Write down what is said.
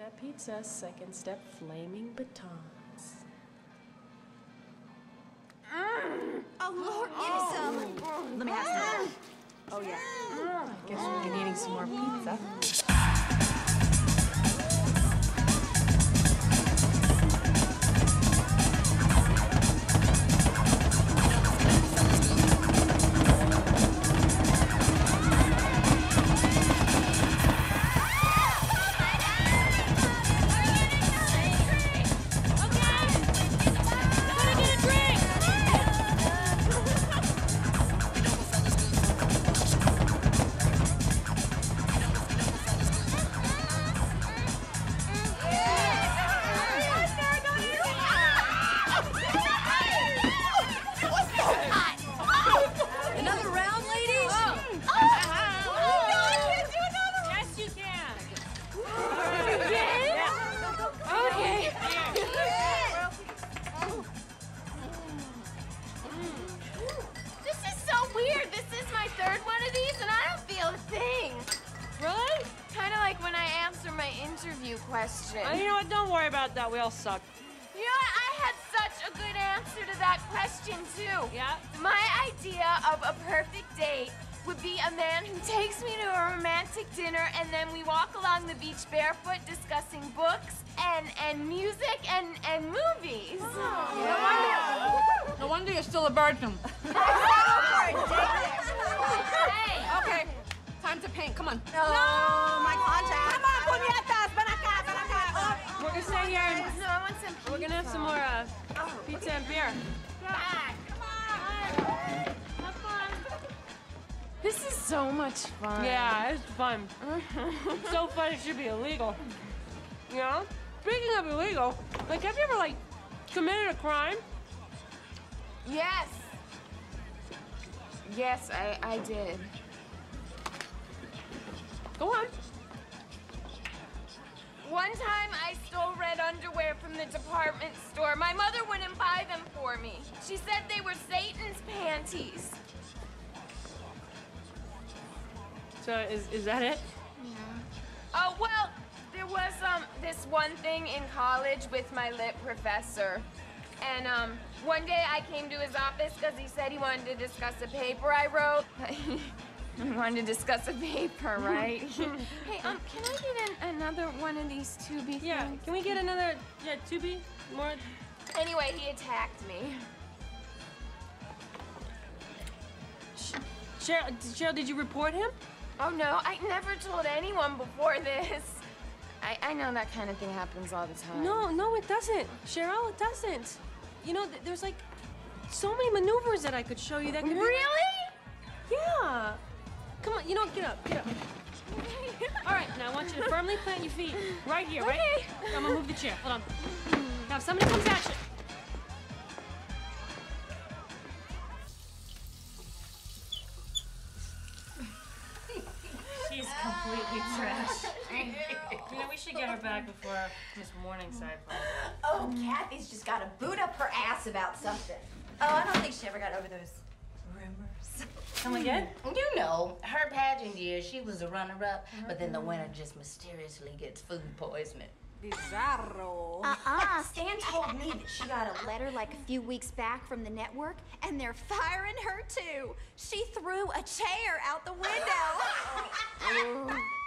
step pizza, second step flaming batons. Oh, Lord, give me some. Let me have some. Oh, yeah. I guess we've been eating some more pizza. answer my interview question. Uh, you know what? Don't worry about that. We all suck. You know what? I had such a good answer to that question, too. Yeah? My idea of a perfect date would be a man who takes me to a romantic dinner and then we walk along the beach barefoot discussing books and, and music and, and movies. No wonder no wonder you're still a virgin. Hey! Okay, time to paint. Come on. No, my contact. Come on, puñetas. We're gonna have some more uh, pizza and beer. This is so much fun. Yeah, it's fun. so fun it should be illegal. You know? Speaking of illegal, like have you ever like committed a crime? Yes. Yes, I, I did. Go on. One time I stole red underwear from the department store. My mother wouldn't buy them for me. She said they were Satan's panties. So is is that it? Yeah. Oh, well, there was um this one thing in college with my lit professor. And um one day I came to his office because he said he wanted to discuss a paper I wrote. he wanted to discuss a paper, right? hey, um, can I get an, another one of these tubey Yeah. things? Can we get another yeah, Tubi? More Anyway, he attacked me. Cheryl, Cheryl, did you report him? Oh no, I never told anyone before this. I, I know that kind of thing happens all the time. No, no, it doesn't. Cheryl, it doesn't. You know, th- there's like so many maneuvers that I could show you that could be- Really? Yeah. Come on, you know, get up, get up. All right, now I want you to firmly plant your feet right here, right? Okay. I'm gonna move the chair. Hold on. Now, if somebody comes at you. She's completely trashed. you know, we should get her back before Miss Morningside falls. Oh, Kathy's just got to boot up her ass about something. Oh, I don't think she ever got over those rumors. Come again? Hmm, you know, her pageant year, she was a runner-up, but then the winner just mysteriously gets food poisoning. Bizarro. Uh-uh. Stan told me that she got a letter like a few weeks back from the network, and they're firing her too. She threw a chair out the window.